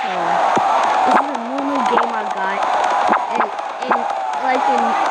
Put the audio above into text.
This is a normal game I got. And, and like in...